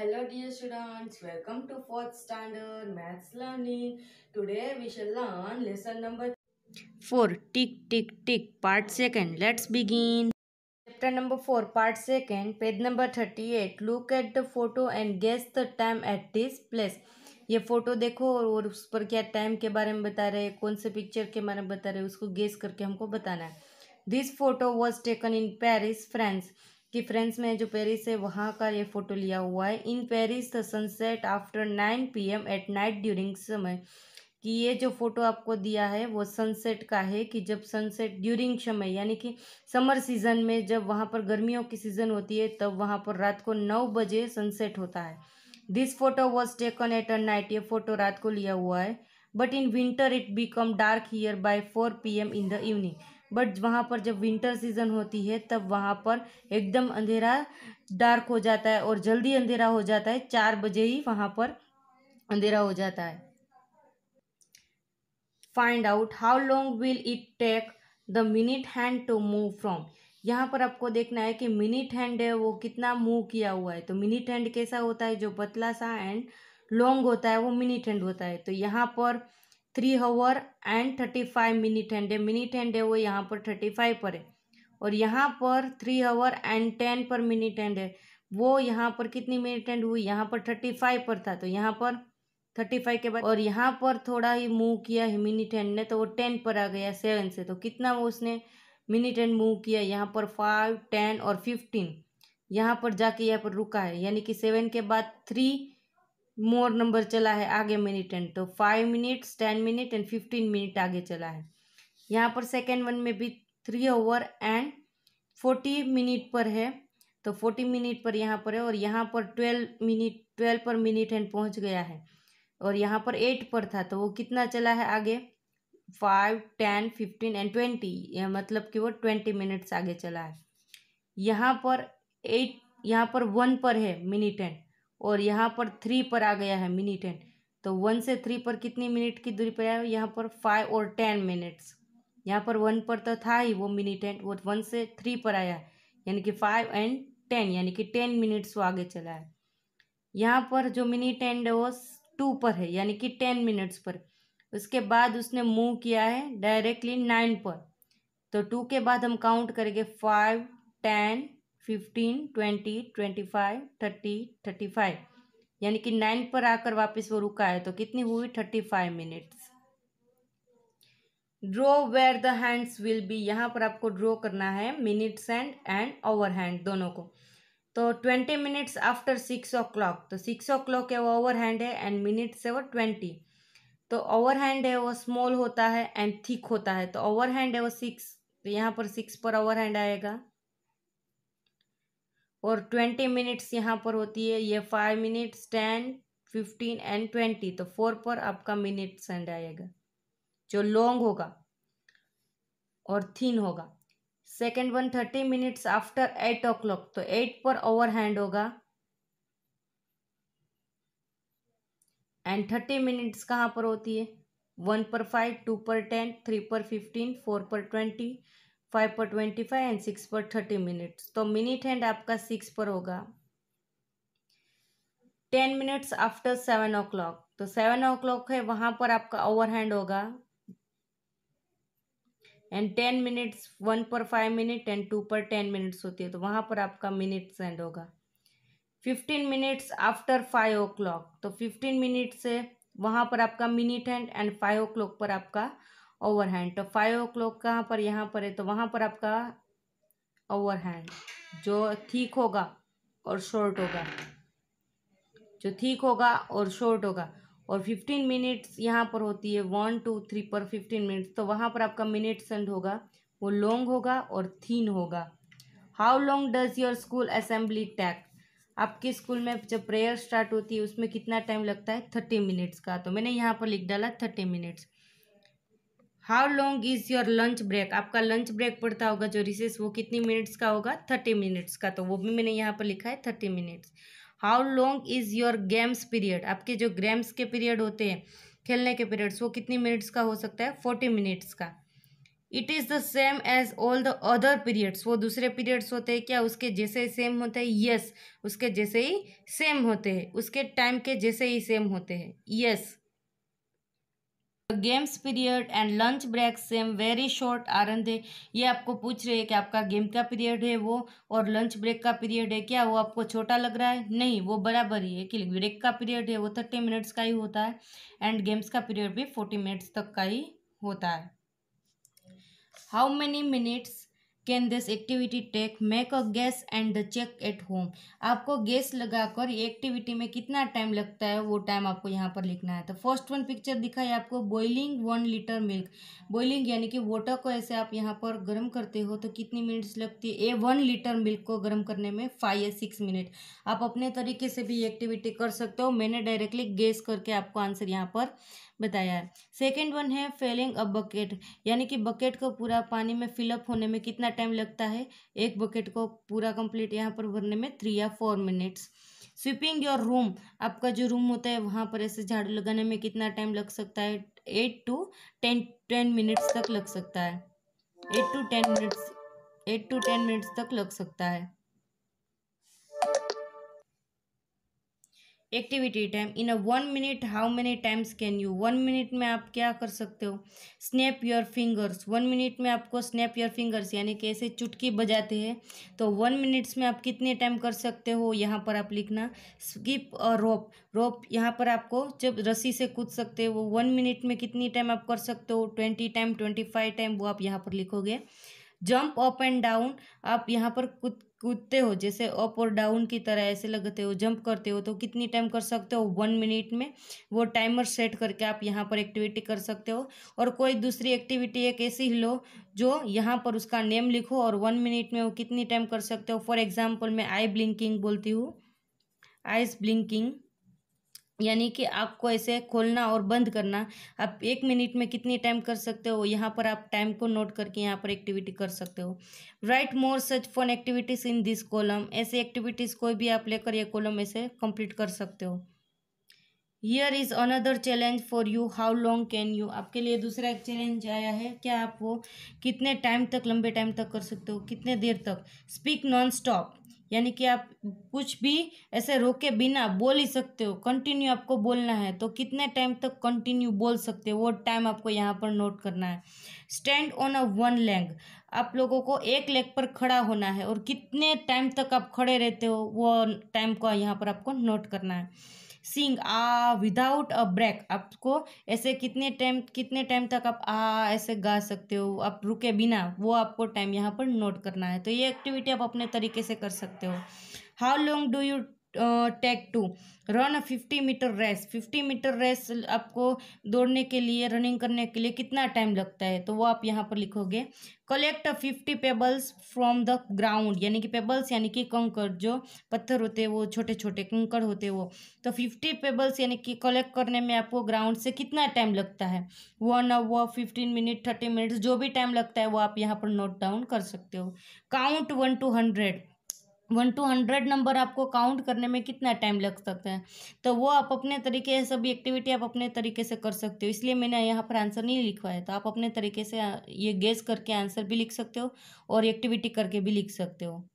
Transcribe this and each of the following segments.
Hello dear students, welcome to 4th standard maths learning. Today we shall learn lesson number 4 tick tick tick part 2nd. Let's begin. Chapter number 4 part 2nd page number 38. Look at the photo and guess the time at this place. ये photo देखो और उस पर क्या time के बारे में बता रहे हैं कौन से पिक्चर के बारे में बता रहे हैं उसको गेस करके हमको बताना है this photo was taken in Paris France कि फ्रांस में जो पेरिस है, वहाँ का ये फ़ोटो लिया हुआ है। In Paris the sunset after nine P M at night during समय। कि ये जो फ़ोटो आपको दिया है, वो सनसेट का है कि जब सनसेट ड्यूरिंग समय, यानी कि समर सीज़न में जब वहाँ पर गर्मियों की सीज़न होती है, तब वहाँ पर रात को नौ बजे सनसेट होता है। This photo was taken at a night ये फ़ोटो रात को लिया हुआ है। But in winter it become dark here by four P M in the evening but वहाँ पर जब विंटर सीज़न होती है, तब वहाँ पर एकदम अंधेरा डार्क हो जाता है और जल्दी अंधेरा हो जाता है। चार बजे ही वहाँ पर अंधेरा हो जाता है। Find out how long will it take the minute hand to move from यहाँ पर आपको देखना है कि मिनिट हैंड है, वो कितना मूव किया हुआ है। तो मिनिट हैंड कैसा होता है? जो पतला सा एंड लॉन्ग होता है, वो मिनिट हैंड होता है। तो यहाँ पर three hour and thirty five minute hand है मिनट हैंड है वो यहाँ पर थर्टी फाइव पर है। और यहाँ पर थ्री हवर एंड टेन पर मिनट हैंड है वो यहाँ पर कितनी मिनट हैंड हुई? यहाँ पर थर्टी फाइव पर था तो यहाँ पर थर्टी फाइव के बाद और यहाँ पर थोड़ा ही मूव किया है मिनट हैंड ने तो वो टेन पर आ गया सेवन से। तो कितना वो उसने मिनट हैंड मूव किया? यहाँ पर फाइव, टेन और फिफ्टीन। यहाँ पर जाके यहाँ पर रुका है। यानी कि सेवन के बाद थ्री मोर नंबर चला है, आगे मिनट एंड तो five minutes ten minute and fifteen minute आगे चला है। यहाँ पर सेकेंड वन में भी three hour hand forty minute पर है। तो फोर्टी मिनट पर यहाँ पर है और यहाँ पर ट्वेल्व मिनट ट्वेल्व पर मिनट एंड पहुँच गया है। और यहाँ पर एट पर था तो वो कितना चला है आगे? Five ten fifteen and twenty मतलब कि वो ट्वेंटी मिनट्स आगे चला है। यहाँ पर एट यहाँ पर वन पर है मिनट एंड और यहाँ पर थ्री पर आ गया है मिनट एंड तो वन से थ्री पर कितनी मिनट की दूरी पर आया? यहाँ पर फाइव और टेन मिनट्स यहाँ पर वन पर तो था ही वो मिनट एंड वो वन से थ्री पर आया. यानी कि फाइव एंड टेन यानी कि टेन मिनट्स वो आगे चला है. यहाँ पर जो मिनी मिनट एंड वो टू पर है, यानी कि टेन मिनट्स पर. उसके बाद उसने मूव किया है डायरेक्टली नाइन पर. तो टू के बाद हम काउंट करेंगे five ten fifteen, twenty twenty five, thirty thirty five. यानी कि नाइन पर आकर वापस वो रुका है तो कितनी हुई? Thirty five minutes draw where the hands will be यहाँ पर आपको ड्रॉ करना है minutes hand and hour hand दोनों को। तो twenty minutes after six o'clock तो सिक्स ओ क्लॉक है, वो ओवर हैंड है एंड मिनट्स है वो ट्वेंटी। तो ओवर हैंड है, वो स्मॉल होता है एंड थिक होता है। तो ओवर हैंड है वो सिक्स तो यहाँ पर सिक्स पर ओवर हैंड आएगा। और ट्वेंटी मिनट्स यहाँ पर होती है, ये five minutes ten fifteen and twenty तो फोर पर आपका मिनट सेंड आएगा, जो लॉन्ग होगा और थीन होगा। Second one thirty minutes after eight o'clock तो एट पर ओवर हैंड होगा एंड थर्टी मिनट्स कहाँ पर होती है? वन पर फाइव टू पर टेन थ्री पर फिफ्टीन फोर पर ट्वेंटी फाइव पर ट्वेंटी फाइव एंड सिक्स पर थर्टी मिनट्स। तो मिनट हैंड आपका सिक्स पर होगा। Ten minutes after seven o'clock. तो सेवन ओ क्लॉक है, वहाँ पर आपका ओवर हैंड होगा। एंड टेन मिनट्स, वन पर फाइव मिनट एंड टू पर टेन मिनट्स होती है तो वहाँ पर आपका मिनट्स एंड होगा। Fifteen minutes after five o'clock. तो फिफ्टीन मिनट से वहाँ पर आपका minute hand and five o'clock पर आपका ओवर हैंड तो फाइव ओ क्लॉक कहाँ पर, यहाँ पर है तो वहाँ पर आपका ओवर हैंड जो ठीक होगा और शॉर्ट होगा। जो ठीक होगा और शॉर्ट होगा। और फिफ्टीन मिनट्स यहाँ पर होती है वन टू थ्री पर फिफ्टीन मिनट्स तो वहाँ पर आपका मिनट सेंड होगा, वो लॉन्ग होगा और थीन होगा। How long does your school assembly take आपके स्कूल में जब प्रेयर स्टार्ट होती है, उसमें कितना टाइम लगता है? थर्टी मिनट्स का। तो मैंने यहाँ पर लिख डाला thirty minutes how long is your lunch break आपका लंच ब्रेक पड़ता होगा जो रिसेस वो कितनी मिनट्स का होगा? थर्टी मिनट्स का। तो वो भी मैंने यहाँ पर लिखा है thirty minutes how long is your games period आपके जो गेम्स के पीरियड होते हैं खेलने के पीरियड्स वो कितनी मिनट्स का हो सकता है? फोर्टी मिनट्स का। It is the same as all the other periods वो दूसरे पीरियड्स होते हैं क्या? उसके जैसे ही सेम होते हैं? यस yes, उसके जैसे ही सेम होते हैं। उसके टाइम के जैसे ही सेम होते हैं। Yes games period and lunch break same very short आरंभ है। ये आपको पूछ रहे हैं कि आपका गेम का पीरियड है वो, और लंच ब्रेक का पीरियड है, क्या वो आपको छोटा लग रहा है? नहीं, वो बराबर ही है कि ब्रेक का पीरियड है, वो थर्टी मिनट्स का ही होता है एंड गेम्स का पीरियड भी फोर्टी मिनट्स तक का ही होता है। How many minutes can this activity take make a guess and the check at home आपको गैस लगाकर ये एक्टिविटी में कितना टाइम लगता है, वो टाइम आपको यहाँ पर लिखना है। तो फ़र्स्ट वन पिक्चर दिखा है आपको boiling one litre milk boiling यानी कि वाटर को ऐसे आप यहाँ पर गर्म करते हो तो कितनी मिनट्स लगती है? ए वन लीटर मिल्क को गर्म करने में फाइव या सिक्स मिनट आप अपने तरीके से भी ये एक्टिविटी कर सकते हो। मैंने डायरेक्टली गैस करके आपको आंसर यहाँ पर बताया है। सेकेंड वन है फेलिंग अ बकेट यानी कि बकेट को पूरा पानी में फिलअप होने में कितना टाइम लगता है, एक बकेट को पूरा कंप्लीट यहाँ पर भरने में थ्री या four minutes sweeping your room आपका जो रूम होता है, वहाँ पर ऐसे झाड़ू लगाने में कितना टाइम लग सकता है? Eight to ten ten minutes तक लग सकता है. Eight to ten minutes eight to ten minutes तक लग सकता है. Activity time. In a one minute, how many times can you? One minute में आप क्या कर सकते हो? Snap your fingers. One minute में आपको स्नैप योर फिंगर्स, यानी कि ऐसे चुटकी बजाते हैं। तो वन मिनट्स में आप कितने टाइम कर सकते हो? यहाँ पर आप लिखना। स्किप और रोप। रोप, यहाँ पर आपको जब रस्सी से कूद सकते हो वो वन मिनट में कितनी टाइम आप कर सकते हो? Twenty time, twenty five time, वो आप यहाँ पर लिखोगे। जंप अप एंड डाउन, आप यहाँ पर कूद कूदते हो, जैसे अप और डाउन की तरह ऐसे लगते हो जंप करते हो तो कितनी टाइम कर सकते हो? वन मिनट में वो टाइमर सेट करके आप यहाँ पर एक्टिविटी कर सकते हो। और कोई दूसरी एक्टिविटी एक ऐसी लो, जो यहाँ पर उसका नेम लिखो और वन मिनट में वो कितनी टाइम कर सकते हो? फॉर एग्ज़ाम्पल मैं आई ब्लिंकिंग बोलती हूँ। आइस ब्लिंकिंग यानी कि आपको ऐसे खोलना और बंद करना, आप एक मिनट में कितनी टाइम कर सकते हो? यहाँ पर आप टाइम को नोट करके यहाँ पर एक्टिविटी कर सकते हो। Write more such fun activities in this column ऐसे एक्टिविटीज़ कोई भी आप लेकर ये कॉलम ऐसे कंप्लीट कर सकते हो। Here is another challenge for you how long can you आपके लिए दूसरा एक चैलेंज आया है। क्या आप वो कितने टाइम तक, लंबे टाइम तक कर सकते हो? कितने देर तक? स्पीक नॉन स्टॉप यानी कि आप कुछ भी ऐसे रोके बिना बोल ही सकते हो कंटिन्यू आपको बोलना है तो कितने टाइम तक कंटिन्यू बोल सकते हो, वो टाइम आपको यहाँ पर नोट करना है। Stand on a one leg आप लोगों को एक लेग पर खड़ा होना है और कितने टाइम तक आप खड़े रहते हो, वो टाइम को यहाँ पर आपको नोट करना है। Sing a without a break आपको ऐसे कितने टाइम कितने टाइम तक आप, आ, ऐसे गा सकते हो? आप रुके बिना, वो आपको टाइम यहाँ पर नोट करना है। तो ये एक्टिविटी आप अपने तरीके से कर सकते हो। How long do you take to run fifty metre race fifty metre race आपको दौड़ने के लिए रनिंग करने के लिए कितना टाइम लगता है? तो वो आप यहाँ पर लिखोगे collect a fifty pebbles from the ground यानी कि पेबल्स यानी कि कंकड़ जो पत्थर होते हैं वो छोटे छोटे कंकड़ होते हैं वो। तो फिफ्टी पेबल्स यानी कि कलेक्ट करने में आपको ग्राउंड से कितना टाइम लगता है? One hour fifteen minute thirty minutes जो भी टाइम लगता है वो आप यहाँ पर नोट डाउन कर सकते हो। Count one two hundred one two hundred number आपको काउंट करने में कितना टाइम लग सकता है? तो वो आप अपने तरीके से, सभी एक्टिविटी आप अपने तरीके से कर सकते हो। इसलिए मैंने यहाँ पर आंसर नहीं लिखवाया है तो आप अपने तरीके से ये गेस करके आंसर भी लिख सकते हो और एक्टिविटी करके भी लिख सकते हो।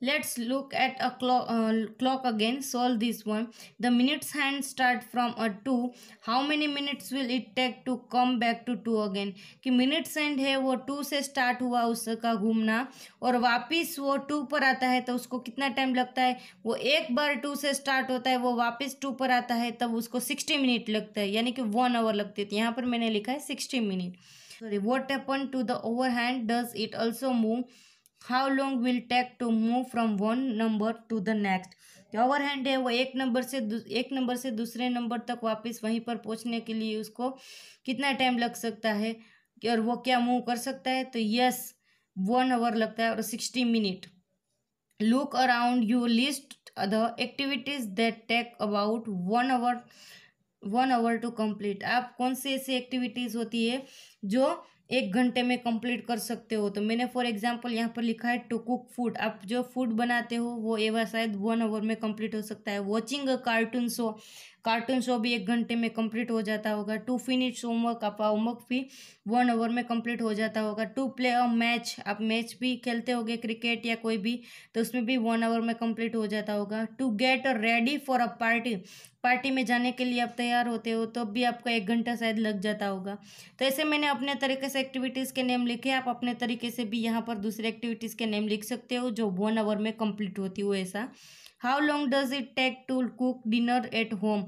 Let's look at a clock, uh, clock again solve this one the minutes hand start from a 2 how many minutes will it take to come back to 2 again कि minutes hand है वो 2 से start हुआ उसका घूमना और वापस वो 2 पर आता है तो उसको कितना टाइम लगता है वो एक बार 2 से start होता है वो वापस 2 पर आता है तब उसको 60 मिनट लगता है यानी कि वन आवर लगती है यहाँ पर मैंने लिखा है 60 minute sorry what happen to the hour hand does it also move how long will take to move from one number to the next hour hand है, वो एक नंबर से एक नंबर से दूसरे नंबर तक वापस वहीं पर पहुँचने के लिए उसको कितना टाइम लग सकता है? और वो क्या मूव कर सकता है? तो यस वन आवर लगता है और sixty minute look around you list the activities that take about one hour one hour to complete आप कौन सी ऐसी एक्टिविटीज़ होती है जो एक घंटे में कंप्लीट कर सकते हो। तो मैंने फॉर एग्जांपल यहाँ पर लिखा है टू कुक फ़ूड आप जो फ़ूड बनाते हो, वो एवं शायद वन आवर में कंप्लीट हो सकता है। Watching a cartoon show cartoon show भी एक घंटे में कंप्लीट हो जाता होगा। टू फिनिश होमवर्क आप होमवर्क भी वन आवर में कंप्लीट हो जाता होगा। टू प्ले अ मैच आप मैच भी खेलते होगे क्रिकेट या कोई भी तो उसमें भी वन आवर में कंप्लीट हो जाता होगा। To get ready for a party party में जाने के लिए आप तैयार होते हो तो भी आपका एक घंटा शायद लग जाता होगा। तो ऐसे मैंने अपने तरीके से एक्टिविटीज़ के नेम लिखे, आप अपने तरीके से भी यहाँ पर दूसरे एक्टिविटीज़ के नेम लिख सकते हो, जो वन आवर में कंप्लीट होती हो ऐसा। How long does it take to cook dinner at home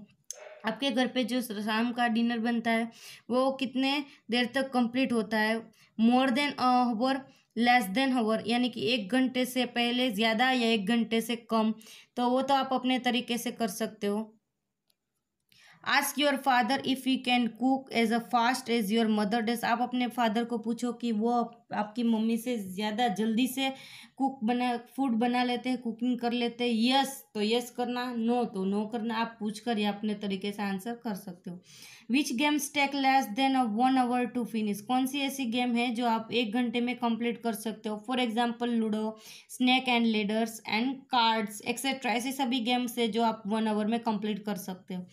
आपके घर पे जो शाम का डिनर बनता है, वो कितने देर तक कंप्लीट होता है? More than hour less than hour यानी कि एक घंटे से पहले ज़्यादा या एक घंटे से कम तो वो तो आप अपने तरीके से कर सकते हो। Ask your father if you can cook as a fast as your mother does आप अपने फादर को पूछो कि वो आपकी मम्मी से ज़्यादा जल्दी से कुक बना फ़ूड बना लेते हैं कुकिंग कर लेते हैं? यस तो यस करना नो तो नो करना। आप पूछ कर या अपने तरीके से आंसर कर सकते हो। Which games take less than a one hour to finish कौन सी ऐसी गेम है जो आप एक घंटे में कंप्लीट कर सकते हो? For example ludo snake and ladders and cards etcetera ऐसे सभी गेम्स है जो आप वन आवर में कंप्लीट कर सकते हो।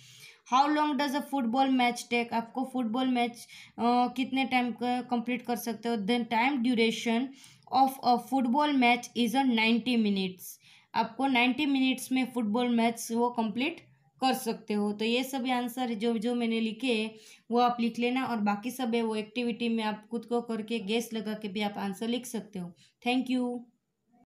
How long does a football match take आपको फुटबॉल मैच कितने टाइम का कंप्लीट कर सकते हो? Then time duration of a football match is a ninety minutes आपको नाइन्टी मिनट्स में फुटबॉल मैच वो कंप्लीट कर सकते हो। तो ये सभी आंसर जो जो मैंने लिखे, वो आप लिख लेना और बाकी सब है वो एक्टिविटी में आप खुद को करके गेस लगा के भी आप आंसर लिख सकते हो। Thank you